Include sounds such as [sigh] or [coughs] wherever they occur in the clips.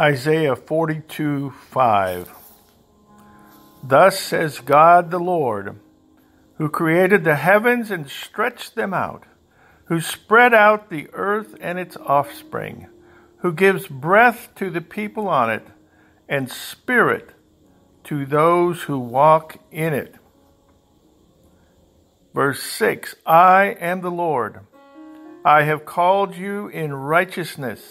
Isaiah 42 5. Thus says God the Lord, who created the heavens and stretched them out, who spread out the earth and its offspring, who gives breath to the people on it, and spirit to those who walk in it. Verse 6 I am the Lord. I have called you in righteousness.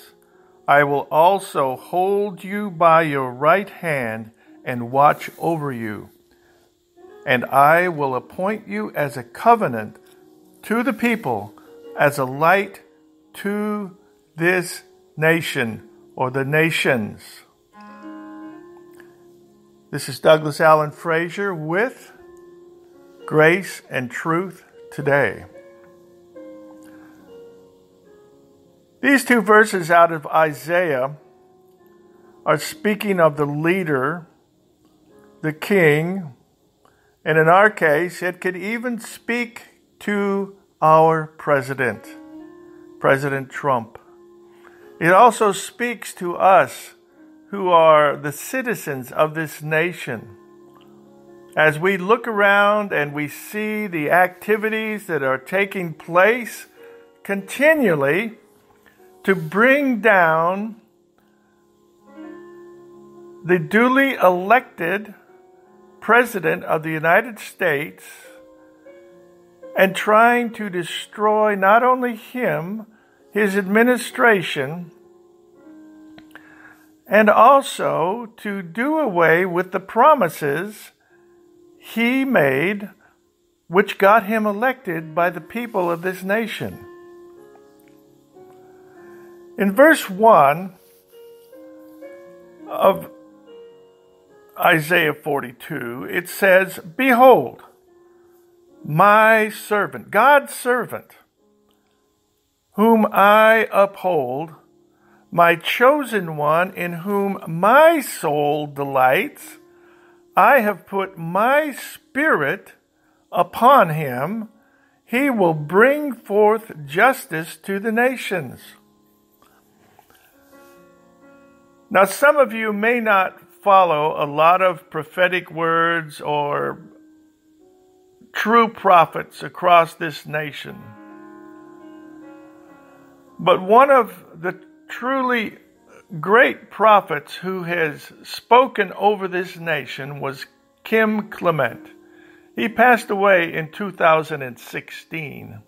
I will also hold you by your right hand and watch over you. And I will appoint you as a covenant to the people, as a light to this nation or the nations. This is Douglas Allen Fraser with Grace and Truth Today. These two verses out of Isaiah are speaking of the leader, the king, and in our case, it could even speak to our president, President Trump. It also speaks to us who are the citizens of this nation. As we look around and we see the activities that are taking place continually, to bring down the duly elected President of the United States and trying to destroy not only him, his administration, and also to do away with the promises he made, which got him elected by the people of this nation. In verse 1 of Isaiah 42, it says, Behold, my servant, God's servant, whom I uphold, my chosen one, in whom my soul delights, I have put my spirit upon him. He will bring forth justice to the nations. Now, some of you may not follow a lot of prophetic words or true prophets across this nation. But one of the truly great prophets who has spoken over this nation was Kim Clement. He passed away in 2016.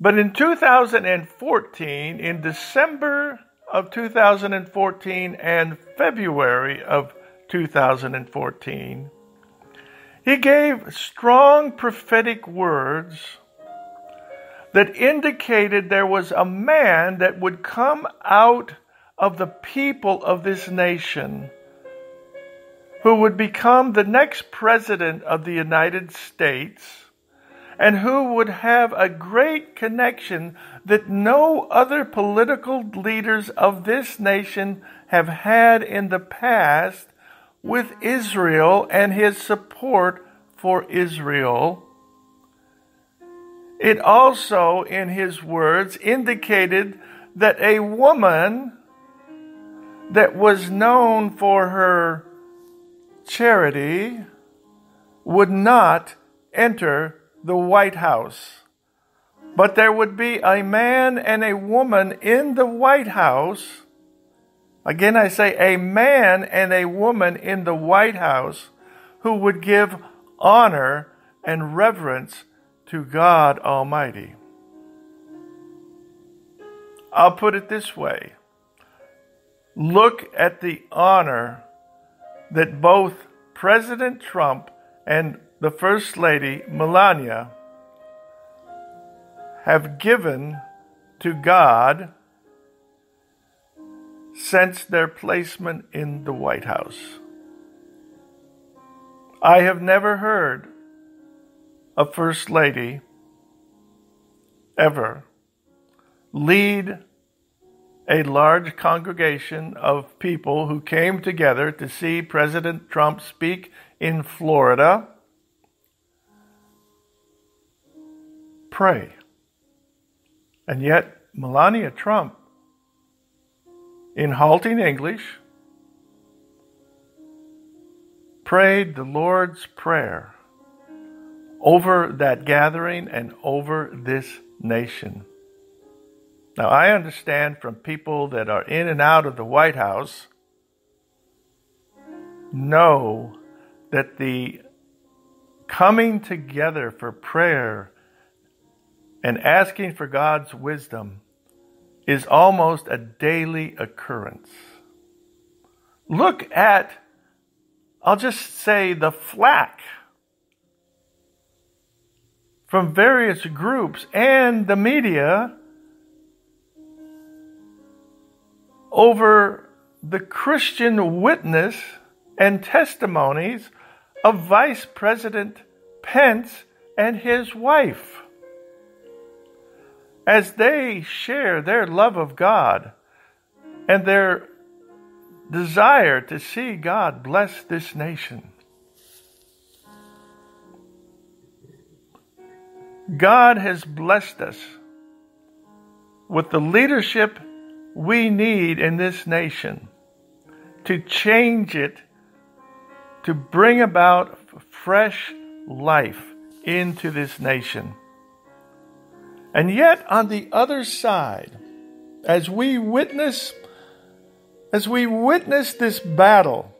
But in 2014, in December of 2014 and February of 2014, he gave strong prophetic words that indicated there was a man that would come out of the people of this nation who would become the next president of the United States and who would have a great connection that no other political leaders of this nation have had in the past with Israel and his support for Israel. It also, in his words, indicated that a woman that was known for her charity would not enter the White House. But there would be a man and a woman in the White House. Again, I say a man and a woman in the White House who would give honor and reverence to God Almighty. I'll put it this way look at the honor that both President Trump and the First Lady, Melania, have given to God since their placement in the White House. I have never heard a First Lady ever lead a large congregation of people who came together to see President Trump speak in Florida pray. And yet, Melania Trump in halting English, prayed the Lord's Prayer over that gathering and over this nation. Now, I understand from people that are in and out of the White House know that the coming together for prayer and asking for God's wisdom is almost a daily occurrence. Look at, I'll just say, the flack from various groups and the media over the Christian witness and testimonies of Vice President Pence and his wife as they share their love of God and their desire to see God bless this nation. God has blessed us with the leadership we need in this nation to change it, to bring about fresh life into this nation. And yet, on the other side, as we witness, as we witness this battle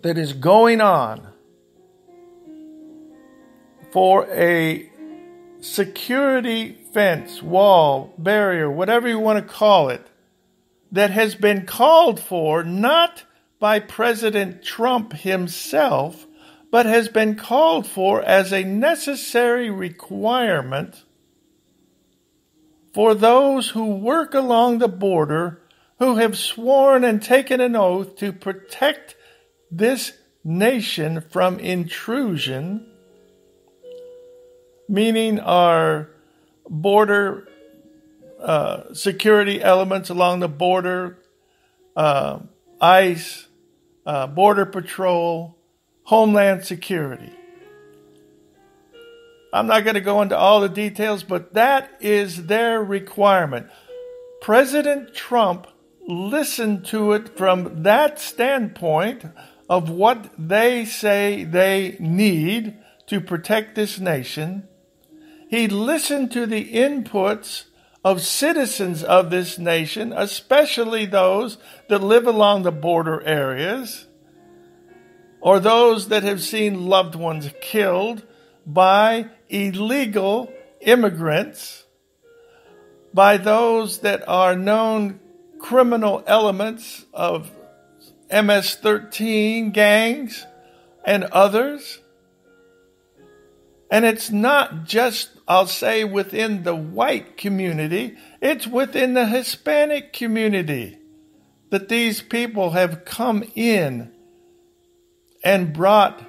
that is going on for a security fence, wall, barrier, whatever you want to call it, that has been called for not by President Trump himself, but has been called for as a necessary requirement for those who work along the border who have sworn and taken an oath to protect this nation from intrusion, meaning our border uh, security elements along the border, uh, ICE, uh, Border Patrol, Homeland Security. I'm not going to go into all the details, but that is their requirement. President Trump listened to it from that standpoint of what they say they need to protect this nation. He listened to the inputs of citizens of this nation, especially those that live along the border areas or those that have seen loved ones killed by illegal immigrants, by those that are known criminal elements of MS 13 gangs and others. And it's not just, I'll say, within the white community, it's within the Hispanic community that these people have come in and brought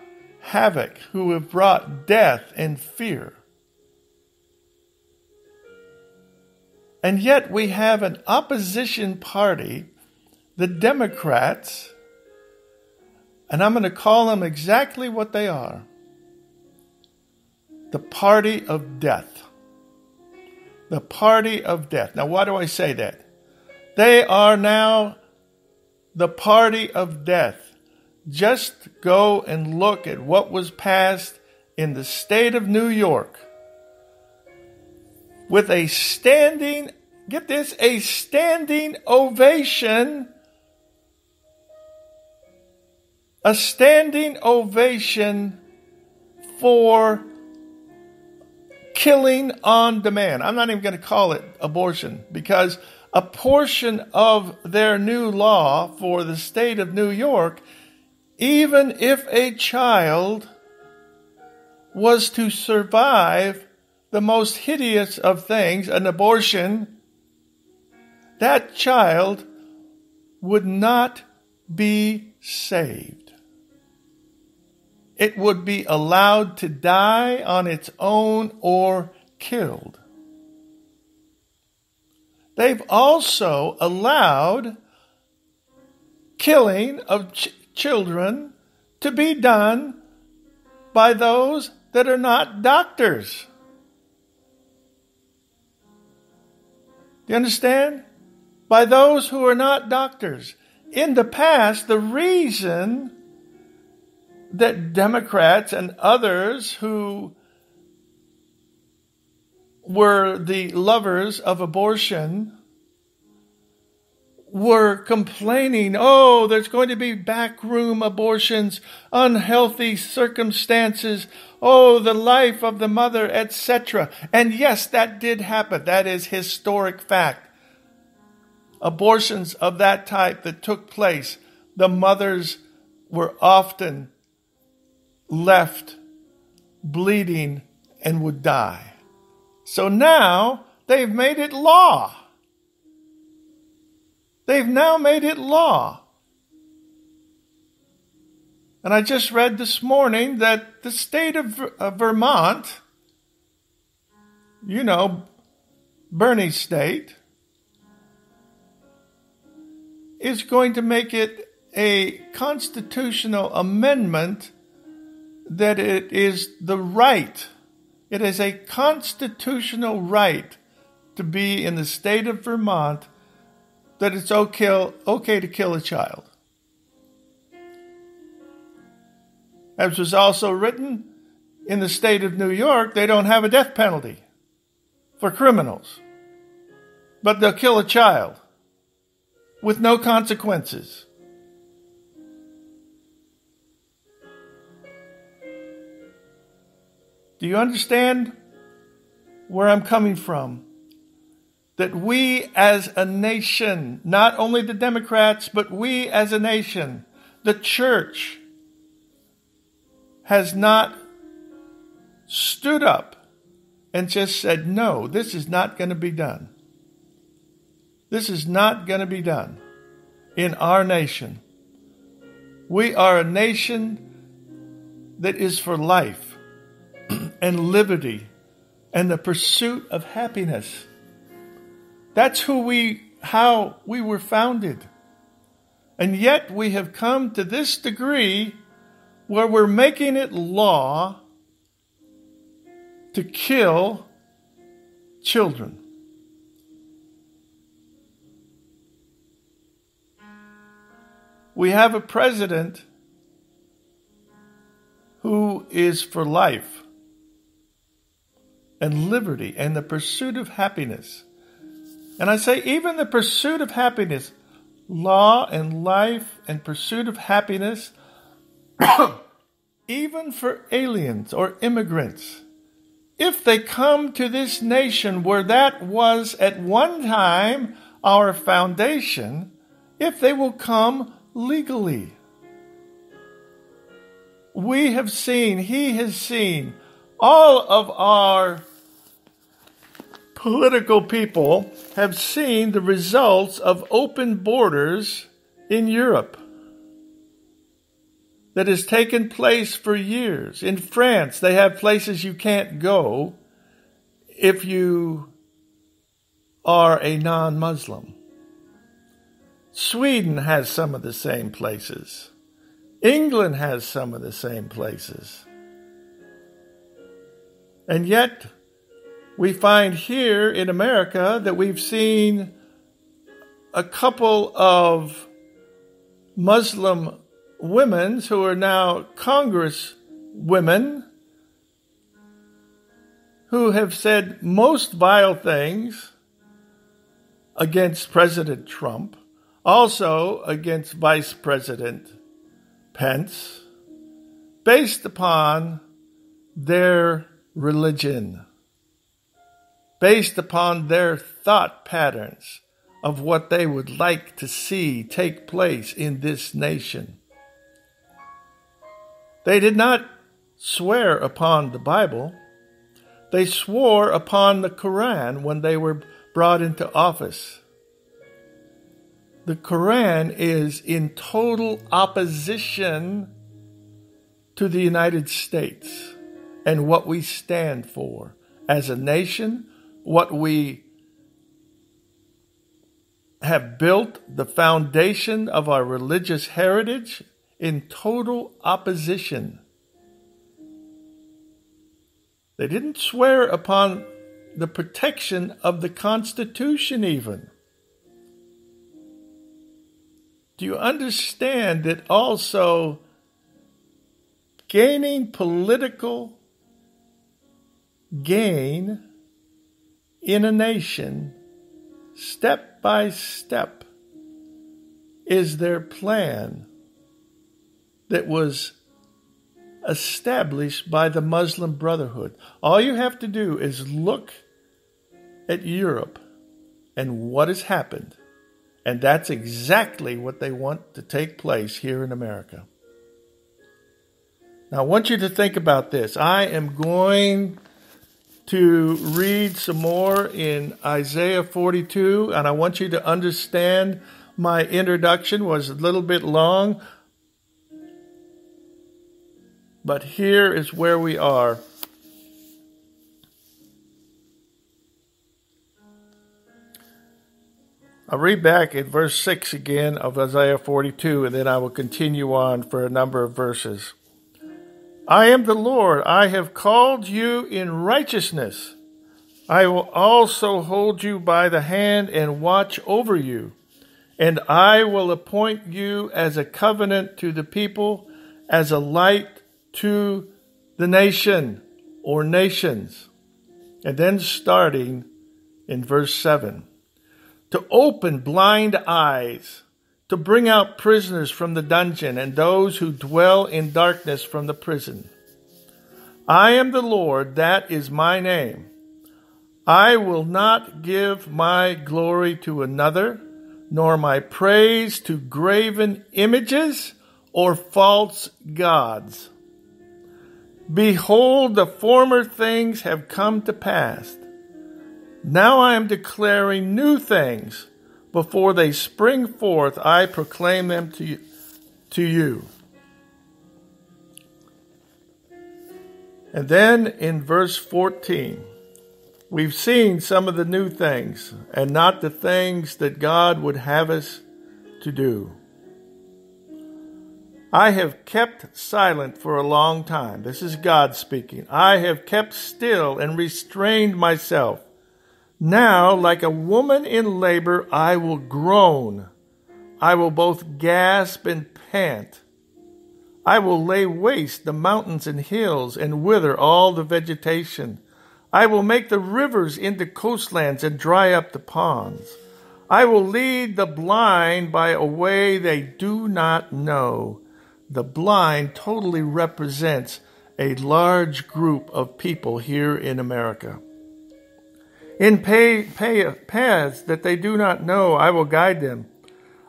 havoc, who have brought death and fear. And yet we have an opposition party, the Democrats, and I'm going to call them exactly what they are the party of death. The party of death. Now, why do I say that? They are now the party of death. Just go and look at what was passed in the state of New York with a standing, get this, a standing ovation. A standing ovation for killing on demand. I'm not even going to call it abortion because a portion of their new law for the state of New York even if a child was to survive the most hideous of things, an abortion, that child would not be saved. It would be allowed to die on its own or killed. They've also allowed killing of ch- children to be done by those that are not doctors. Do you understand? by those who are not doctors. In the past, the reason that Democrats and others who were the lovers of abortion were complaining, oh, there's going to be backroom abortions, unhealthy circumstances, oh, the life of the mother, etc. And yes, that did happen. That is historic fact. Abortions of that type that took place, the mothers were often left bleeding and would die. So now they've made it law. They've now made it law. And I just read this morning that the state of Vermont, you know, Bernie's state, is going to make it a constitutional amendment that it is the right, it is a constitutional right to be in the state of Vermont that it's okay, okay to kill a child. As was also written, in the state of New York, they don't have a death penalty for criminals, but they'll kill a child with no consequences. Do you understand where I'm coming from? That we as a nation, not only the Democrats, but we as a nation, the church, has not stood up and just said, no, this is not going to be done. This is not going to be done in our nation. We are a nation that is for life [clears throat] and liberty and the pursuit of happiness. That's who we, how we were founded. And yet we have come to this degree where we're making it law to kill children. We have a president who is for life and liberty and the pursuit of happiness. And I say, even the pursuit of happiness, law and life and pursuit of happiness, [coughs] even for aliens or immigrants, if they come to this nation where that was at one time our foundation, if they will come legally. We have seen, he has seen all of our political people have seen the results of open borders in Europe that has taken place for years. In France, they have places you can't go if you are a non Muslim. Sweden has some of the same places. England has some of the same places. And yet, we find here in America that we've seen a couple of Muslim women who are now Congress women who have said most vile things against President Trump, also against Vice President Pence, based upon their religion based upon their thought patterns of what they would like to see take place in this nation. They did not swear upon the Bible. They swore upon the Quran when they were brought into office. The Quran is in total opposition to the United States and what we stand for as a nation, what we have built, the foundation of our religious heritage, in total opposition. They didn't swear upon the protection of the Constitution, even. do you understand that also gaining political gain in a nation step by step is their plan that was established by the Muslim Brotherhood. All you have to do is look at Europe and what has happened. And that's exactly what they want to take place here in America. Now, I want you to think about this. I am going to read some more in Isaiah 42, and I want you to understand my introduction was a little bit long, but here is where we are. I'll read back at verse 6 again of Isaiah 42, and then I will continue on for a number of verses. I am the Lord. I have called you in righteousness. I will also hold you by the hand and watch over you. And I will appoint you as a covenant to the people, as a light to the nation or nations. And then starting in verse 7 to open blind eyes, to bring out prisoners from the dungeon and those who dwell in darkness from the prison. I am the Lord, that is my name. I will not give my glory to another, nor my praise to graven images or false gods. Behold, the former things have come to pass. Now I am declaring new things. Before they spring forth, I proclaim them to, to you. And then in verse 14, we've seen some of the new things and not the things that God would have us to do. I have kept silent for a long time. This is God speaking. I have kept still and restrained myself. Now, like a woman in labor, I will groan. I will both gasp and pant. I will lay waste the mountains and hills and wither all the vegetation. I will make the rivers into coastlands and dry up the ponds. I will lead the blind by a way they do not know the blind totally represents a large group of people here in America. In pay, pay, paths that they do not know, I will guide them.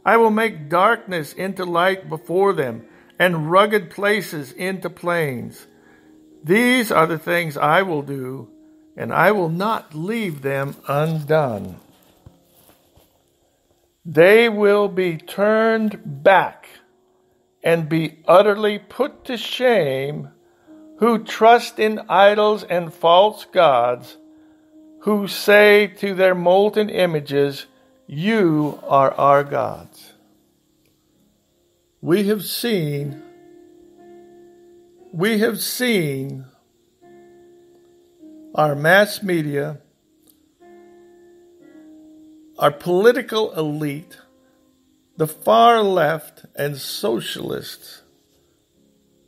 I will make darkness into light before them, and rugged places into plains. These are the things I will do, and I will not leave them undone. They will be turned back and be utterly put to shame who trust in idols and false gods, who say to their molten images, You are our gods. We have seen, we have seen our mass media, our political elite, the far left and socialists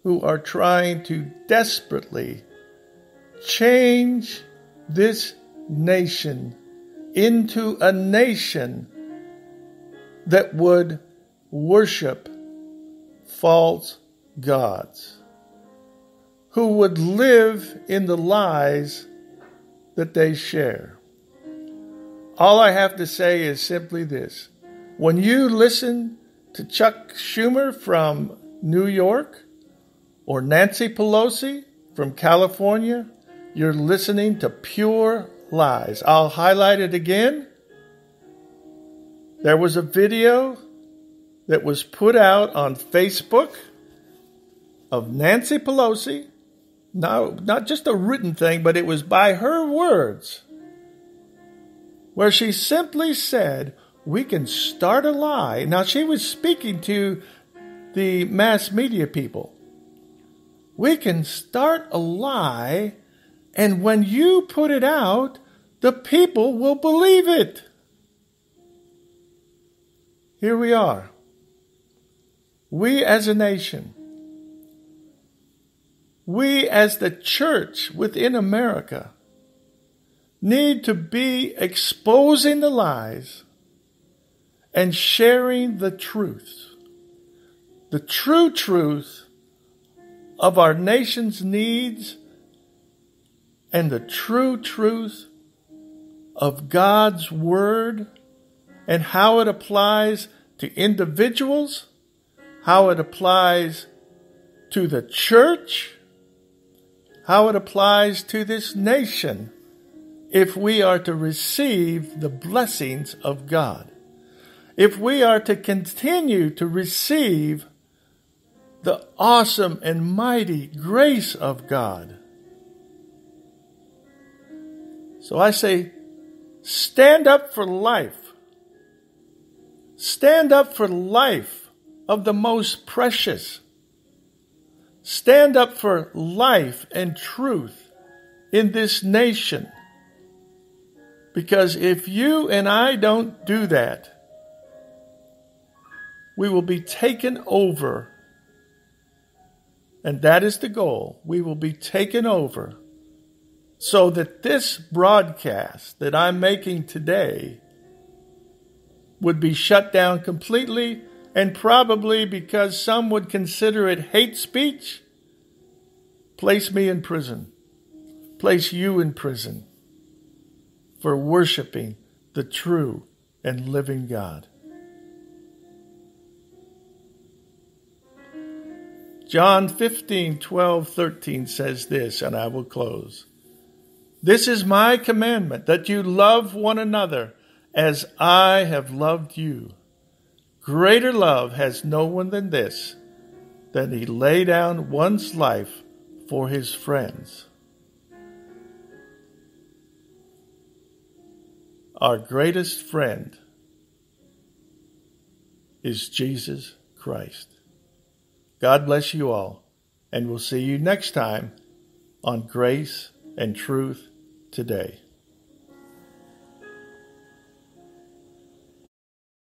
who are trying to desperately change this nation into a nation that would worship false gods, who would live in the lies that they share. All I have to say is simply this when you listen to Chuck Schumer from New York or Nancy Pelosi from California, you're listening to pure lies. I'll highlight it again. There was a video that was put out on Facebook of Nancy Pelosi. No, not just a written thing, but it was by her words, where she simply said, we can start a lie. Now, she was speaking to the mass media people. We can start a lie, and when you put it out, the people will believe it. Here we are. we as a nation, we as the church within America, need to be exposing the lies and sharing the truth. The true truth of our nation's needs and the true truth of God's Word and how it applies to individuals, how it applies to the church, how it applies to this nation if we are to receive the blessings of God. If we are to continue to receive the awesome and mighty grace of God. So I say, stand up for life. Stand up for life of the most precious. Stand up for life and truth in this nation. Because if you and I don't do that, we will be taken over. And that is the goal. We will be taken over so that this broadcast that I'm making today would be shut down completely and probably because some would consider it hate speech, place me in prison, place you in prison for worshiping the true and living God. John 15, 12, 13 says this, and I will close. This is my commandment that you love one another as I have loved you. Greater love has no one than this, that he lay down one's life for his friends. Our greatest friend is Jesus Christ. God bless you all, and we'll see you next time on Grace and Truth Today.